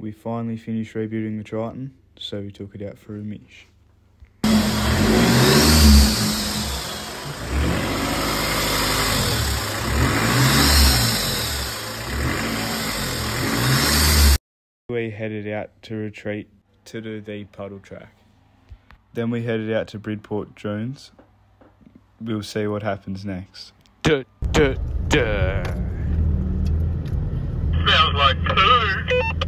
We finally finished rebuilding the Triton, so we took it out for a mish. We headed out to retreat to do the puddle track. Then we headed out to Bridport dunes. We'll see what happens next. Duh, duh, duh. Sounds like poo.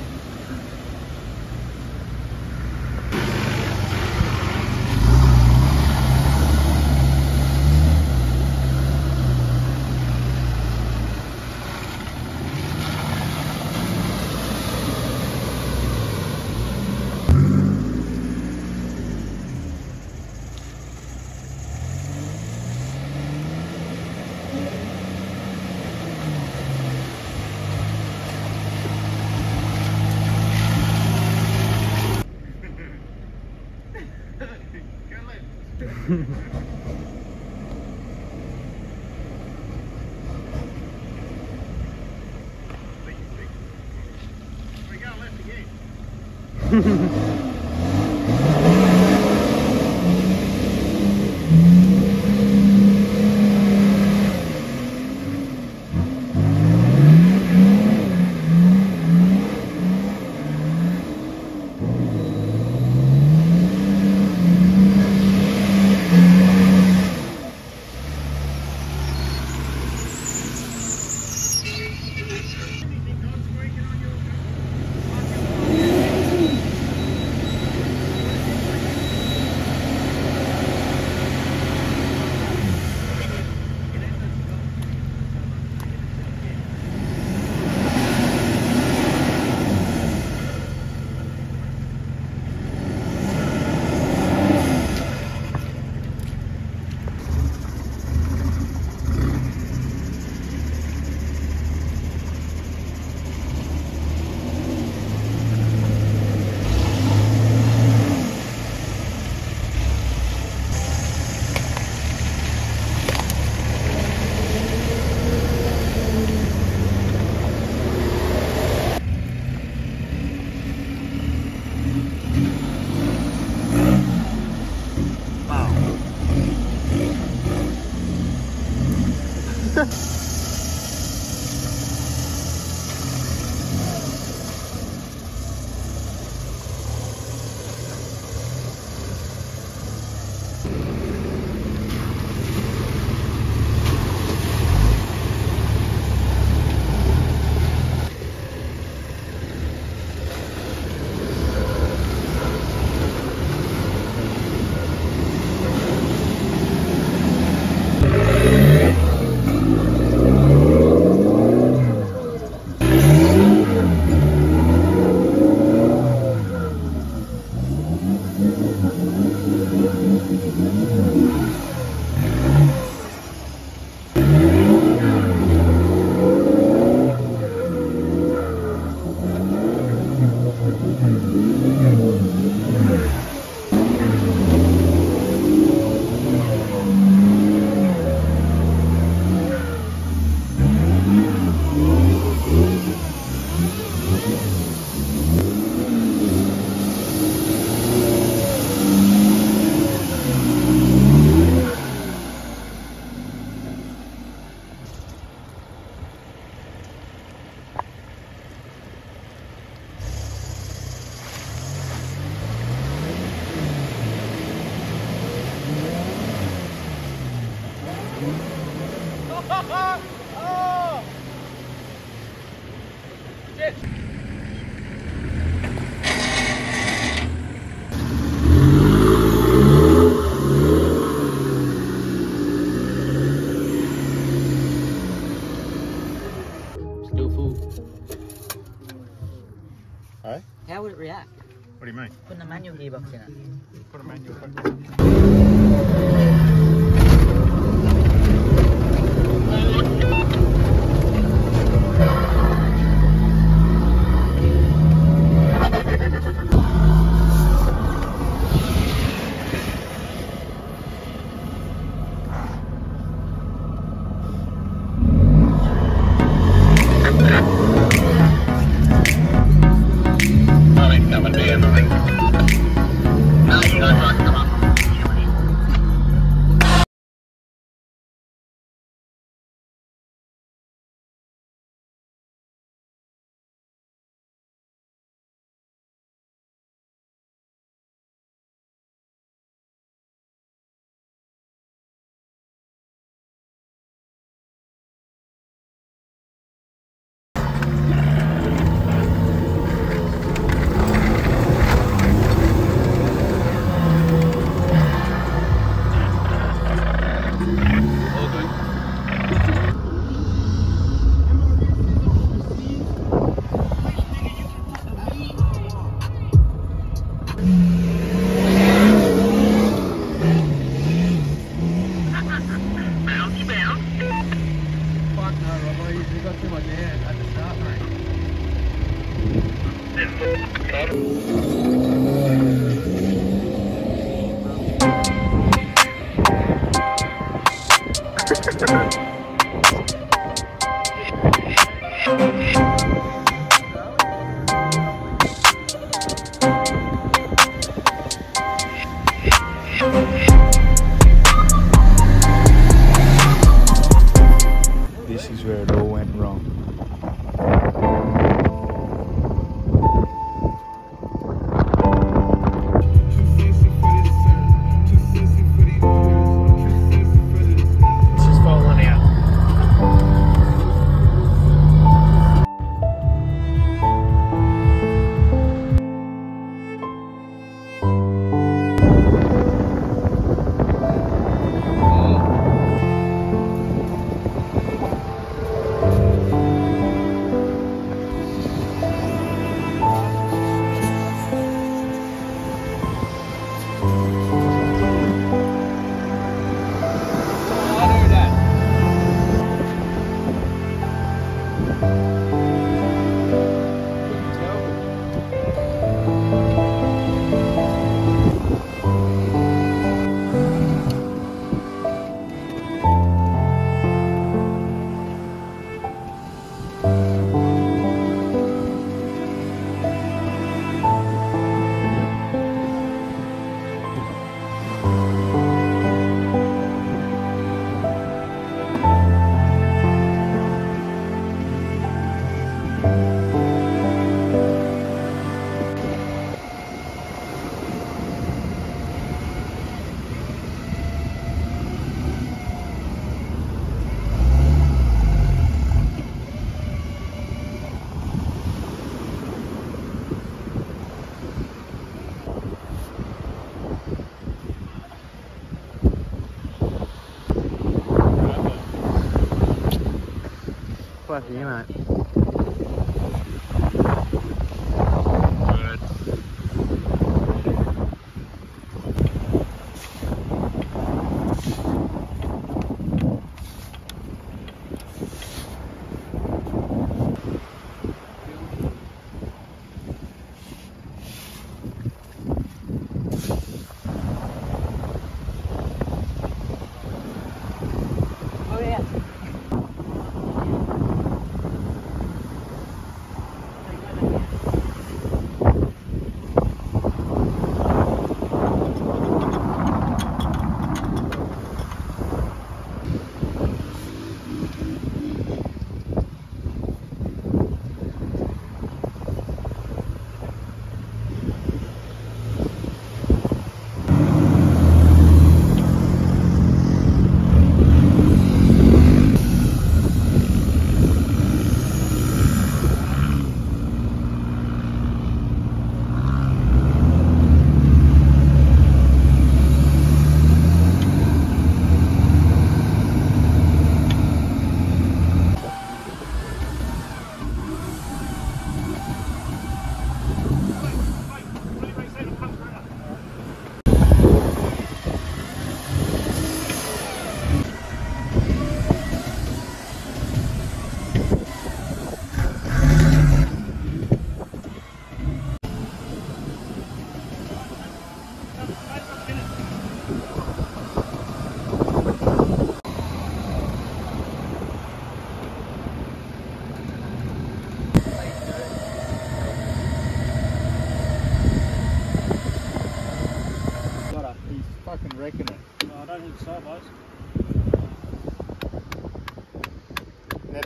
We got left again. mean? Putting a manual gearbox in it. Put a manual. Fuck you,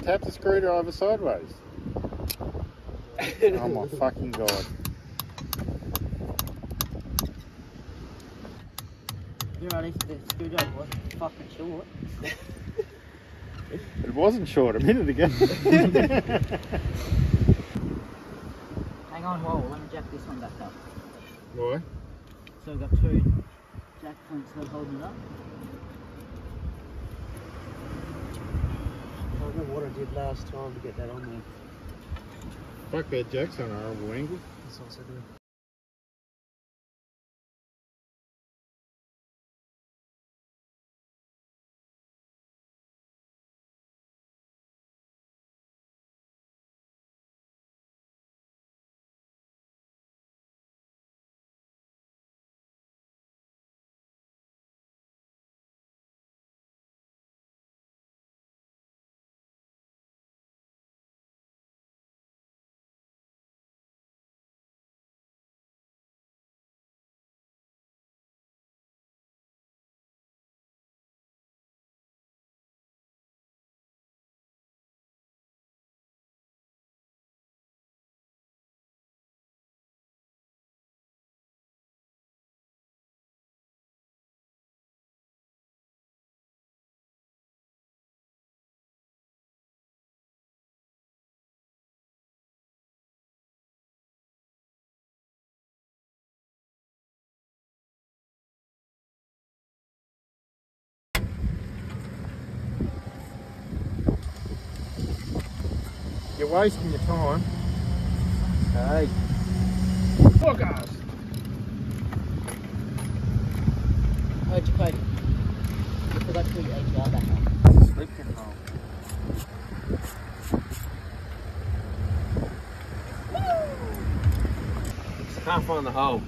tap the screwdriver sideways. oh my fucking god. You know, if the screwdriver wasn't fucking short. It wasn't short a minute ago. Hang on, whoa, let me jack this one back up. Why? So we've got two jack points that are holding it up. I don't know what I did last time to get that on there. Fuck that jack's on horrible angle. That's also good. You're wasting your time. Hey. Fuck us. Oh, Jacoby. You forgot to put your ATR back on. Sleep control. Can't find the hole.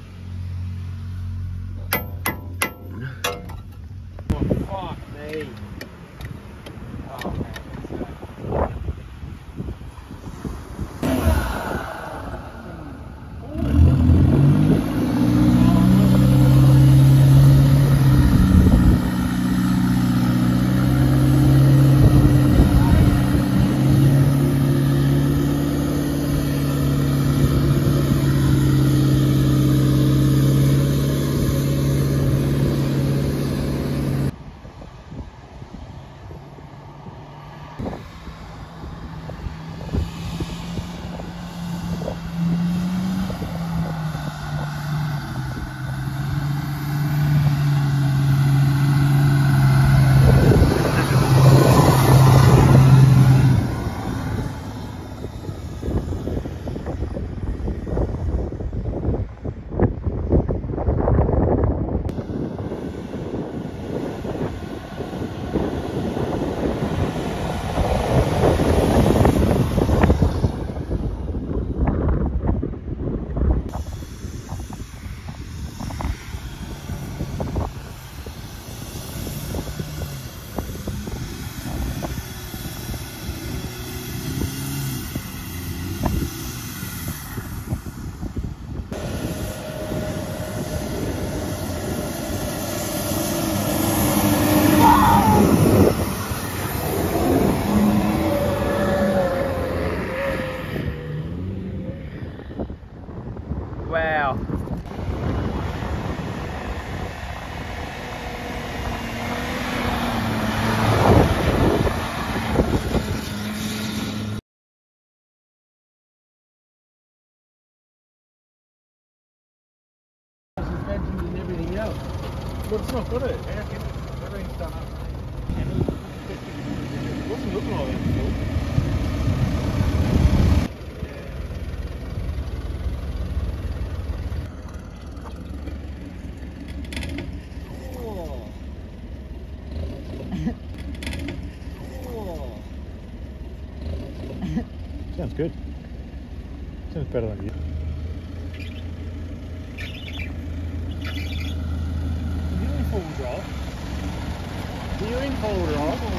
Wow. Suspensions and everything else. But it's not got it. Everything's done up. It wasn't looking like that before. Oh. oh. Sounds good. Sounds better than you. You're in full drive. You're in.